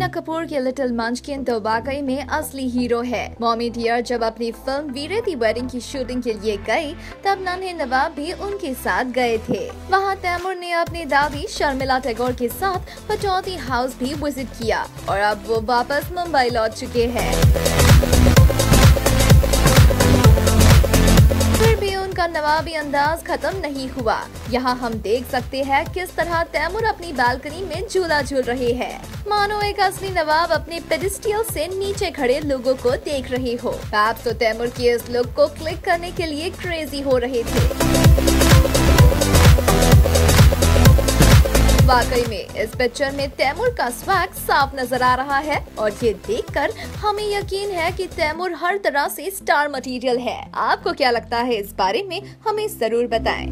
करीना कपूर के लिटिल मंचकिन तो वाकई में असली हीरो है। मॉमी डियर, जब अपनी फ़िल्म वीरे दी वेडिंग की शूटिंग के लिए गई, तब नन्हे नवाब भी उनके साथ गए थे। वहाँ तैमूर ने अपनी दादी शर्मिला टैगोर के साथ पटौती हाउस भी विज़िट किया, और अब वो वापस मुंबई लौट चुके हैं। उनका नवाबी अंदाज खत्म नहीं हुआ। यहाँ हम देख सकते हैं किस तरह तैमूर अपनी बालकनी में झूला झूल रहे हैं। मानो एक असली नवाब अपने पेडिस्टियल से नीचे खड़े लोगों को देख रहे हो। आप तो तैमूर की इस लुक को क्लिक करने के लिए क्रेजी हो रहे थे। वाकई में इस पिक्चर में तैमूर का स्वैग साफ़ नज़र आ रहा है और ये देखकर हमें यकीन है कि तैमूर हर तरह से स्टार मटेरियल है आपको क्या लगता है इस बारे में हमें ज़रूर बताएँ।